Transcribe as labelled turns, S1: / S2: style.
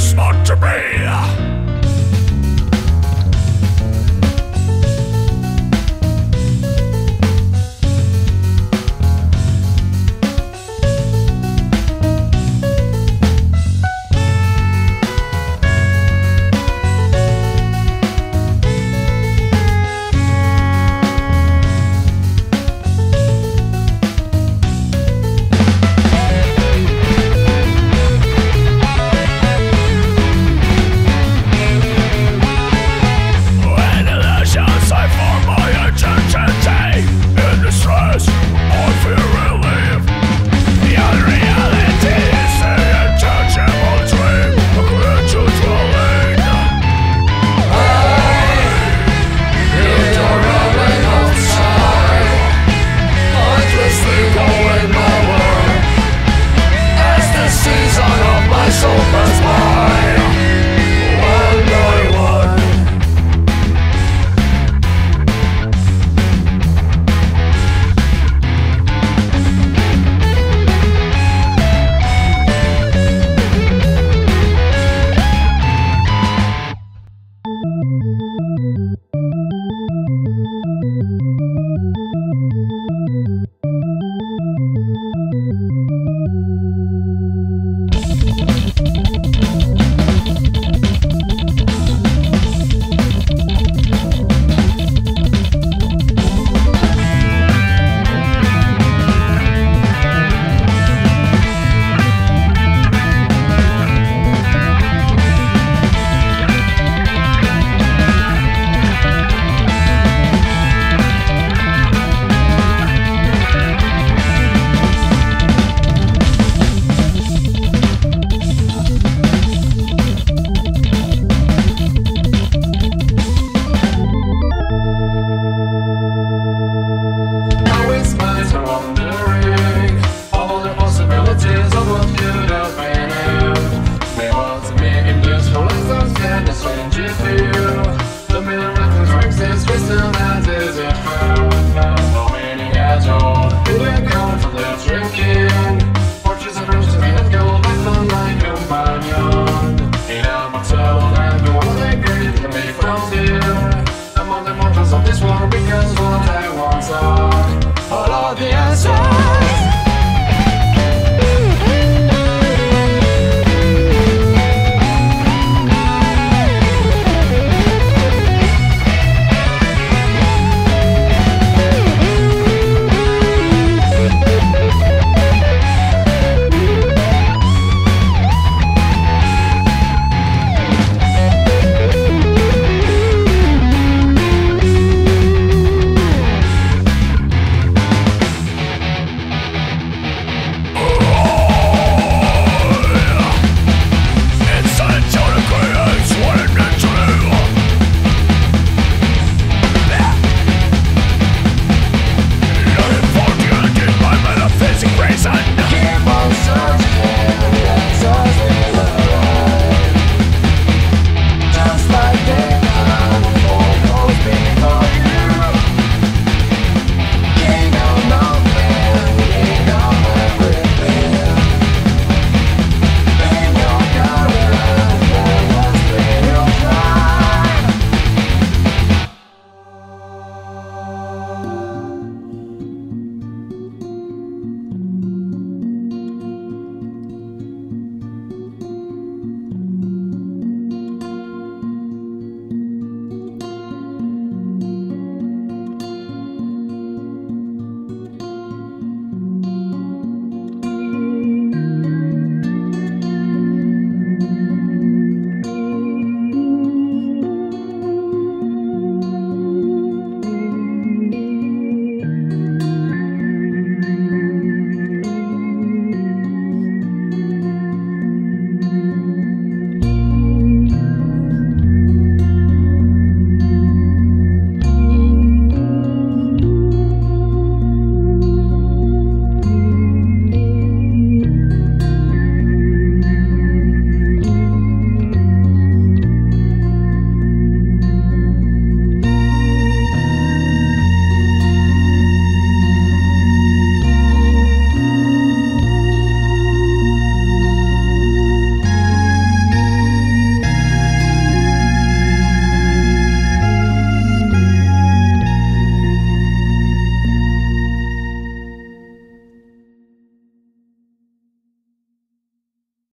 S1: smart to be. and a stranger through The mirror reflects his crystal magic